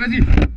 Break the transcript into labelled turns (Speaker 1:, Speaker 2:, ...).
Speaker 1: Allez, vas-y